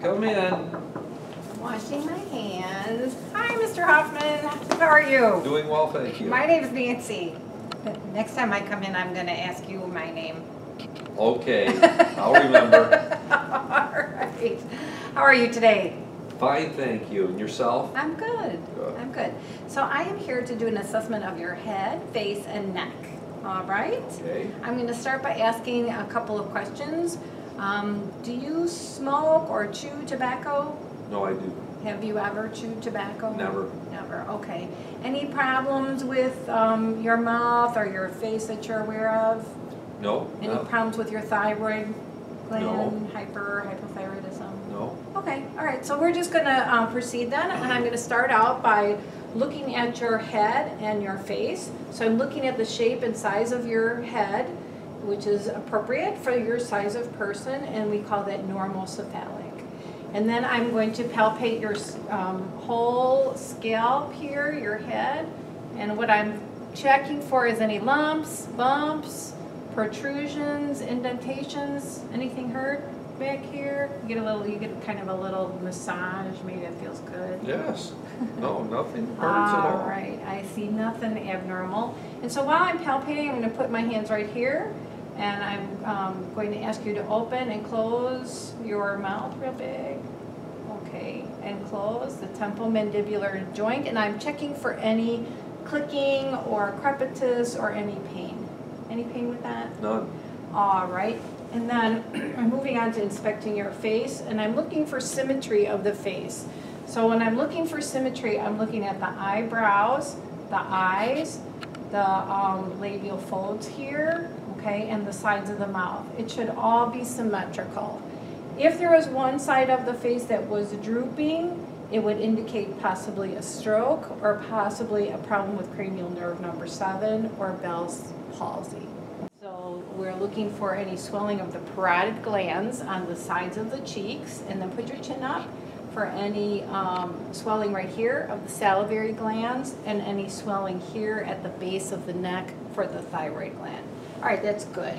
Come in. Washing my hands. Hi, Mr. Hoffman. How are you? Doing well, thank you. My name's Nancy. Next time I come in, I'm gonna ask you my name. Okay, I'll remember. All right. How are you today? Fine, thank you. And yourself? I'm good. Good. I'm good. So I am here to do an assessment of your head, face, and neck. All right? Okay. I'm going to start by asking a couple of questions. Um, do you smoke or chew tobacco? No, I do. Have you ever chewed tobacco? Never. Never, okay. Any problems with um, your mouth or your face that you're aware of? No? Any No? problems with your thyroid gland, No. hyper, hypothyroidism? No? Okay, all right, so we're just gonna uh, proceed then, and I'm gonna start out by looking at your head and your face. So I'm looking at the shape and size of your head, which is appropriate for your size of person, and we call that normocephalic. And then I'm going to palpate your um, whole scalp here, your head, and what I'm checking for is any lumps, bumps, protrusions, indentations, anything hurt back here? You get a little, you get kind of a little massage, maybe it feels good. Yes. No, nothing hurts at all. All right, I see nothing abnormal. And so while I'm palpating, I'm gonna put my hands right here, and I'm um, going to ask you to open and close your mouth real big. Okay, and close the temporomandibular joint, and I'm checking for any clicking or crepitus or any pain. Any pain with that? None. All right, and then I'm moving on to inspecting your face, and I'm looking for symmetry of the face. So when I'm looking for symmetry, I'm looking at the eyebrows, the eyes, the um, labial folds here, okay, and the sides of the mouth. It should all be symmetrical. If there was one side of the face that was drooping, it would indicate possibly a stroke or possibly a problem with cranial nerve number seven or Bell's palsy. So we're looking for any swelling of the parotid glands on the sides of the cheeks, and then put your chin up for any um, swelling right here of the salivary glands, and any swelling here at the base of the neck for the thyroid gland. All right, that's good.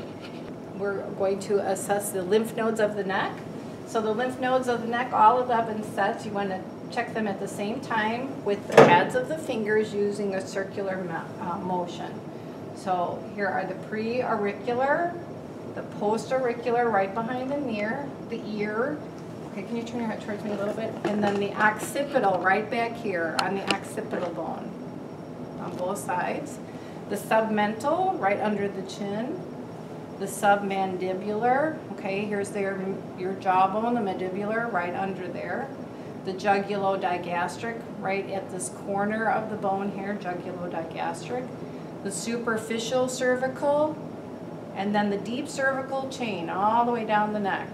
We're going to assess the lymph nodes of the neck. So the lymph nodes of the neck, all 11 sets, you want to check them at the same time with the pads of the fingers using a circular mo- uh, motion. So here are the pre-auricular, the post-auricular right behind the ear, the ear. Okay, can you turn your head towards me a little bit? And then the occipital right back here on the occipital bone on both sides. The submental right under the chin. The submandibular, okay, here's their, your jawbone, the mandibular right under there. The jugulodigastric right at this corner of the bone here, jugulodigastric the superficial cervical, and then the deep cervical chain all the way down the neck.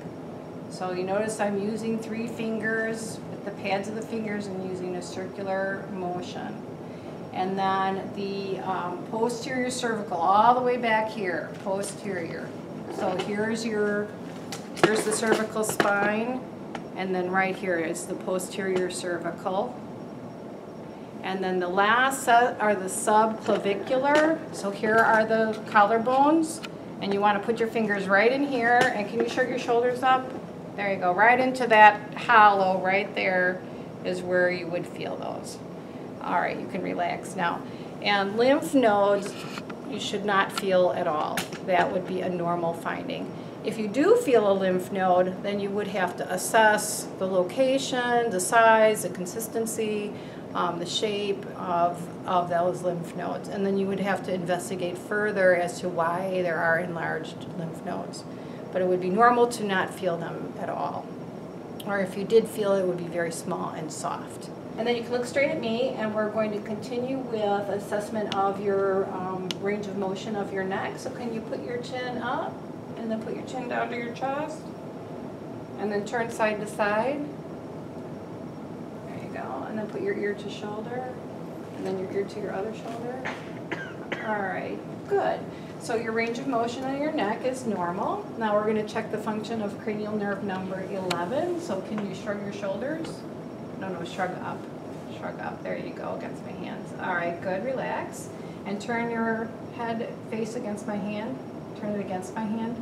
So you notice I'm using three fingers with the pads of the fingers and using a circular motion. And then the um, posterior cervical all the way back here, posterior. So here's your, here's the cervical spine, and then right here is the posterior cervical. And then the last set are the subclavicular. So here are the collarbones. And you want to put your fingers right in here. And can you shrug your shoulders up? There you go. Right into that hollow right there is where you would feel those. All right, you can relax now. And lymph nodes, you should not feel at all. That would be a normal finding. If you do feel a lymph node, then you would have to assess the location, the size, the consistency, um, the shape of, of those lymph nodes. And then you would have to investigate further as to why there are enlarged lymph nodes. But it would be normal to not feel them at all. Or if you did feel it, it would be very small and soft. And then you can look straight at me, and we're going to continue with assessment of your um, range of motion of your neck. So can you put your chin up, and then put your chin down to your chest, and then turn side to side. Go, and then put your ear to shoulder, and then your ear to your other shoulder. All right, good. So your range of motion on your neck is normal. Now we're going to check the function of cranial nerve number 11. So can you shrug your shoulders? No, no, shrug up. Shrug up. There you go, against my hands. All right, good. Relax. And turn your head face against my hand. Turn it against my hand.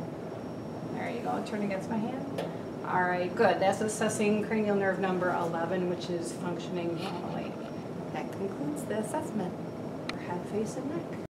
There you go. Turn against my hand. All right, good. That's assessing cranial nerve number 11, which is functioning normally. That concludes the assessment head, face, and neck.